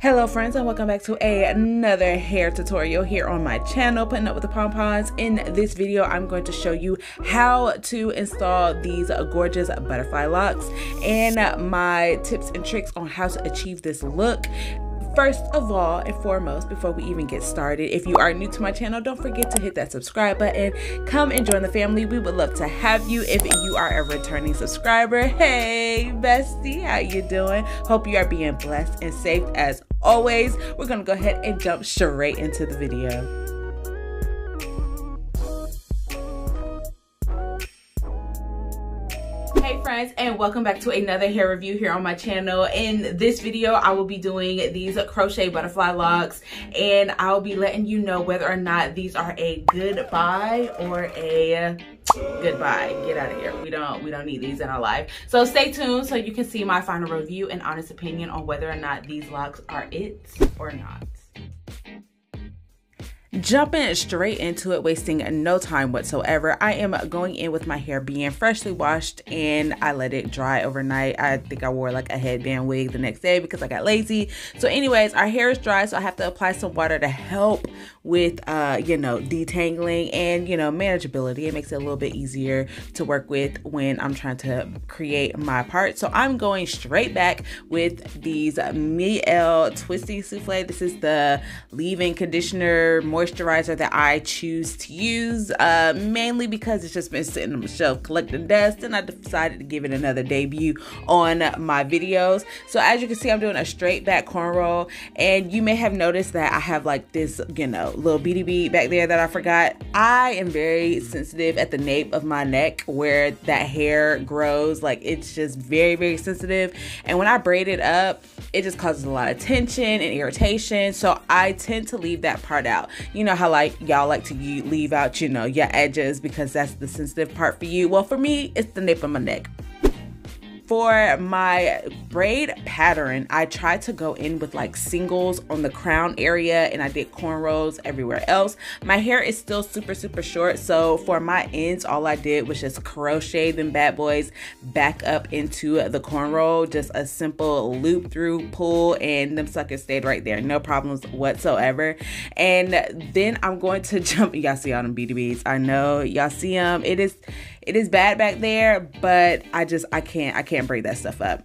Hello friends and welcome back to another hair tutorial here on my channel putting up with the PonPons in this video i'm going to show you how to install these gorgeous butterfly locs and my tips and tricks on how to achieve this look First of all and foremost, before we even get started, if you are new to my channel, don't forget to hit that subscribe button. Come and join the family. We would love to have you if you are a returning subscriber. Hey, bestie, how you doing? Hope you are being blessed and safe as always. We're going to go ahead and jump straight into the video. Friends and welcome back to another hair review here on my channel. In this video I will be doing these crochet butterfly locs and I'll be letting you know whether or not these are a good buy or a goodbye. Get out of here. We don't we don't need these in our life. So stay tuned so you can see my final review and honest opinion on whether or not these locs are it or not Jumping straight into it, wasting no time whatsoever, I am going in with my hair being freshly washed and I let it dry overnight. I think I wore like a headband wig the next day because I got lazy. So anyways, our hair is dry, so I have to apply some water to help with, uh, you know, detangling and, you know, manageability. It makes it a little bit easier to work with when I'm trying to create my part. So I'm going straight back with these Mielle Twisty Souffle. This is the leave-in conditioner, moisturizer that I choose to use, uh, mainly because it's just been sitting on the shelf collecting dust and I decided to give it another debut on my videos. So as you can see, I'm doing a straight back cornrow and you may have noticed that I have like this, you know, little beady bead back there that I forgot. I am very sensitive at the nape of my neck where that hair grows. Like it's just very, very sensitive. And when I braid it up, it just causes a lot of tension and irritation. So I tend to leave that part out you know how like y'all like to leave out, you know, your edges because that's the sensitive part for you. Well, for me, it's the nape of my neck for my braid pattern, I tried to go in with like singles on the crown area and I did cornrows everywhere else. My hair is still super, super short. So for my ends, all I did was just crochet them bad boys back up into the cornrow. Just a simple loop through pull and them suckers stayed right there. No problems whatsoever. And then I'm going to jump. Y'all see all them beads. I know y'all see them. It is it is bad back there, but I just I can't I can't bring that stuff up.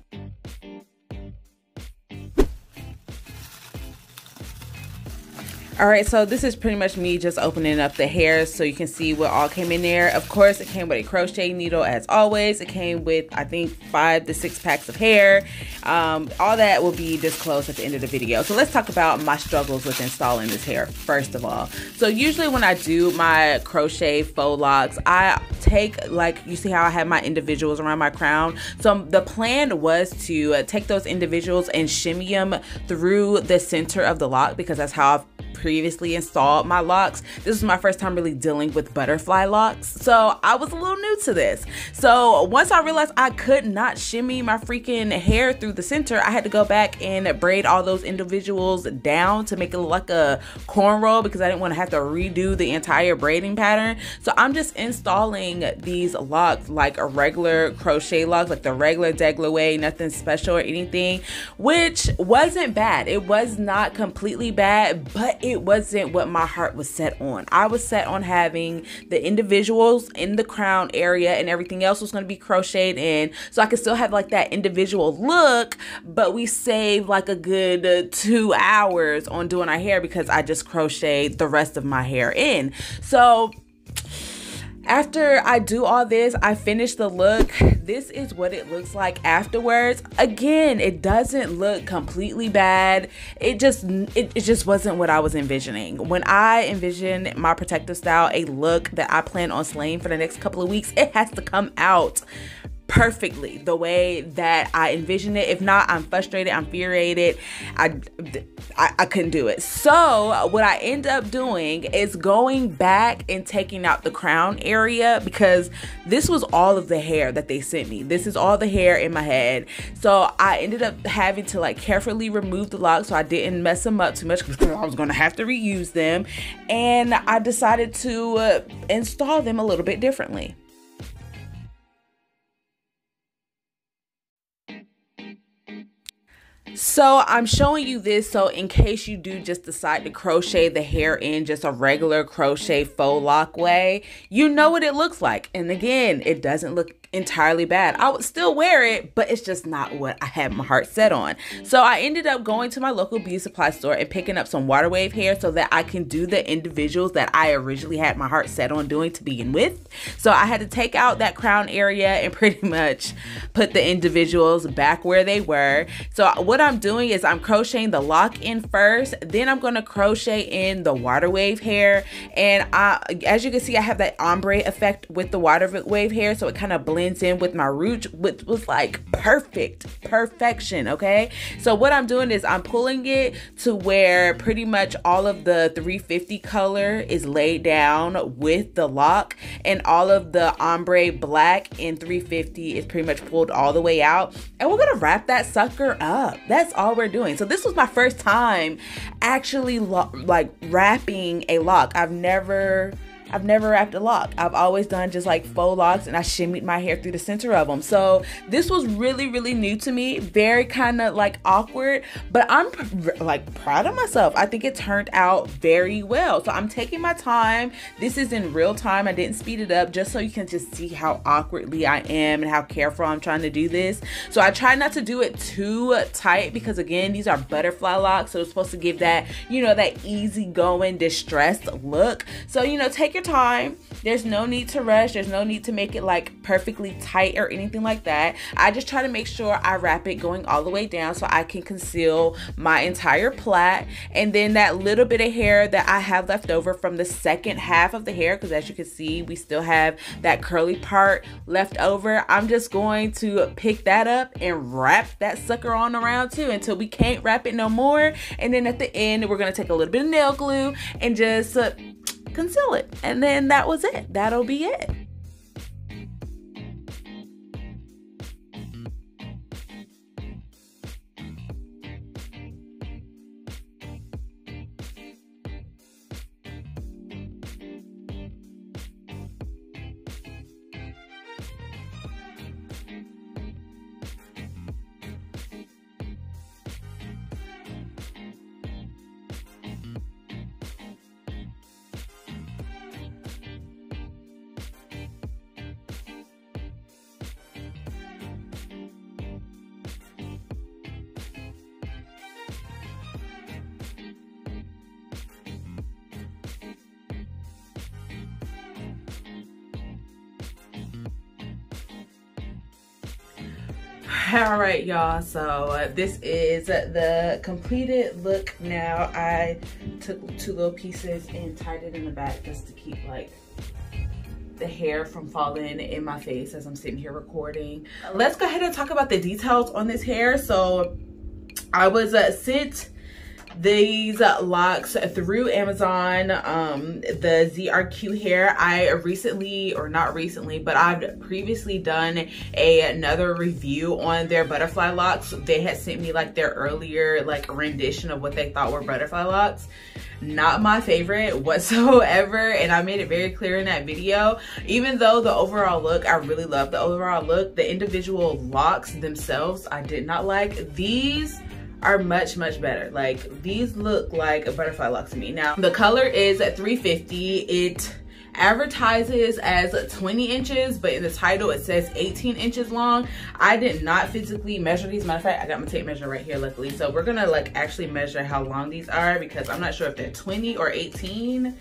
All right, so this is pretty much me just opening up the hairs so you can see what all came in there. Of course, it came with a crochet needle as always. It came with, I think, five to six packs of hair. Um, all that will be disclosed at the end of the video. So let's talk about my struggles with installing this hair, first of all. So usually when I do my crochet faux locs, I take, like, you see how I have my individuals around my crown? So the plan was to uh, take those individuals and shimmy them through the center of the loc because that's how I've previously installed my locs. This was my first time really dealing with butterfly locs. So I was a little new to this. So once I realized I could not shimmy my freaking hair through the center, I had to go back and braid all those individuals down to make it look like a cornrow because I didn't want to have to redo the entire braiding pattern. So I'm just installing these locs like a regular crochet locs, like the regular Degler way, nothing special or anything, which wasn't bad. It was not completely bad, but it wasn't what my heart was set on. I was set on having the individuals in the crown area and everything else was going to be crocheted in so I could still have like that individual look, but we saved like a good two hours on doing our hair because I just crocheted the rest of my hair in. So after I do all this, I finish the look. This is what it looks like afterwards. Again, it doesn't look completely bad. It just it, it just wasn't what I was envisioning. When I envision my protective style, a look that I plan on slaying for the next couple of weeks, it has to come out perfectly the way that I envisioned it. If not, I'm frustrated, I'm infuriated. I, I, I couldn't do it. So what I end up doing is going back and taking out the crown area because this was all of the hair that they sent me. This is all the hair in my head. So I ended up having to like carefully remove the locs so I didn't mess them up too much because I was gonna have to reuse them. And I decided to uh, install them a little bit differently. So I'm showing you this so in case you do just decide to crochet the hair in just a regular crochet faux loc way, you know what it looks like. And again, it doesn't look entirely bad. I would still wear it, but it's just not what I had my heart set on. So I ended up going to my local beauty supply store and picking up some water wave hair so that I can do the individuals that I originally had my heart set on doing to begin with. So I had to take out that crown area and pretty much put the individuals back where they were. So what I'm doing is I'm crocheting the loc in first, then I'm going to crochet in the water wave hair. And I, as you can see, I have that ombre effect with the water wave hair. So it kind of blends blends in with my root, which was like perfect, perfection. Okay. So what I'm doing is I'm pulling it to where pretty much all of the 350 color is laid down with the loc and all of the ombre black in 350 is pretty much pulled all the way out. And we're going to wrap that sucker up. That's all we're doing. So this was my first time actually like wrapping a loc. I've never I've never wrapped a loc. I've always done just like faux locs and I shimmied my hair through the center of them. So this was really, really new to me. Very kind of like awkward, but I'm like proud of myself. I think it turned out very well. So I'm taking my time. This is in real time. I didn't speed it up just so you can just see how awkwardly I am and how careful I'm trying to do this. So I try not to do it too tight because again, these are butterfly locs. So it's supposed to give that, you know, that easy going distressed look. So, you know, take your time. There's no need to rush. There's no need to make it like perfectly tight or anything like that. I just try to make sure I wrap it going all the way down so I can conceal my entire plait. And then that little bit of hair that I have left over from the second half of the hair, because as you can see, we still have that curly part left over. I'm just going to pick that up and wrap that sucker on around too until we can't wrap it no more. And then at the end, we're going to take a little bit of nail glue and just uh, conceal it. And then that was it. That'll be it. all right y'all. So uh, this is the completed look. Now i took two little pieces and tied it in the back just to keep like the hair from falling in my face as i'm sitting here recording. Let's go ahead and talk about the details on this hair. So i was uh, sent these locs through Amazon, um, the ZRQ hair. I recently, or not recently, but I've previously done a another review on their butterfly locs. They had sent me like their earlier like rendition of what they thought were butterfly locs. Not my favorite whatsoever, and I made it very clear in that video. Even though the overall look, I really love the overall look, the individual locs themselves, I did not like. These are much, much better. Like these look like a butterfly loc to me. Now the color is at 350. It advertises as 20 inches, but in the title it says 18 inches long. I did not physically measure these. Matter of fact, I got my tape measure right here, luckily. So we're gonna like actually measure how long these are because I'm not sure if they're 20 or 18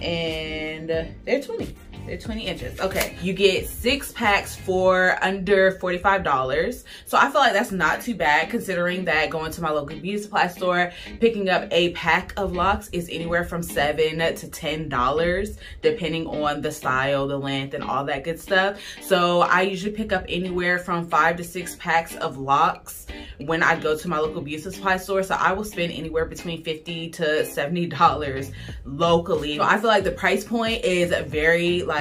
and they're 20. They're 20 inches. Okay, you get six packs for under $45. So I feel like that's not too bad considering that going to my local beauty supply store, picking up a pack of locs is anywhere from seven to $10 depending on the style, the length, and all that good stuff. So I usually pick up anywhere from five to six packs of locs when I go to my local beauty supply store. So I will spend anywhere between 50 to $70 locally. So I feel like the price point is very like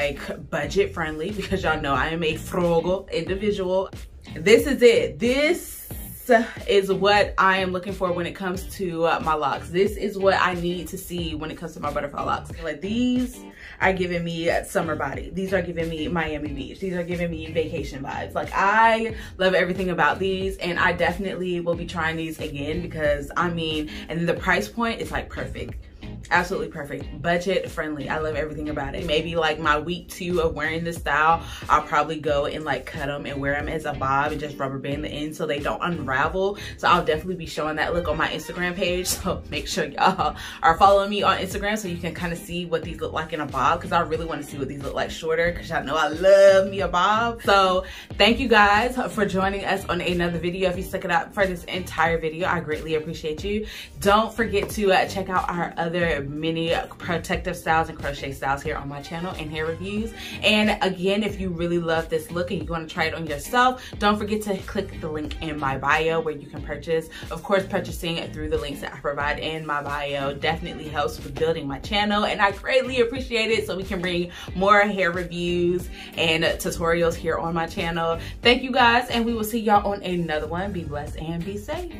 budget friendly because y'all know I am a frugal individual. This is it. This this is what I am looking for when it comes to uh, my locs. This is what I need to see when it comes to my butterfly locs. Like these are giving me summer body. These are giving me Miami Beach. These are giving me vacation vibes. Like I love everything about these and I definitely will be trying these again because I mean, and the price point is like perfect absolutely perfect. Budget friendly. I love everything about it. Maybe like my week two of wearing this style i'll probably go and like cut them and wear them as a bob and just rubber band the end so they don't unravel. So i'll definitely be showing that look on my instagram page. So make sure y'all are following me on instagram so you can kind of see what these look like in a bob because i really want to see what these look like shorter because y'all know i love me a bob. So thank you guys for joining us on another video. If you stuck it out for this entire video i greatly appreciate you. Don't forget to uh, check out our many protective styles and crochet styles here on my channel and hair reviews. And again, if you really love this look and you want to try it on yourself, don't forget to click the link in my bio where you can purchase. Of course, purchasing through the links that I provide in my bio definitely helps with building my channel and I greatly appreciate it so we can bring more hair reviews and tutorials here on my channel. Thank you guys and we will see y'all on another one. Be blessed and be safe.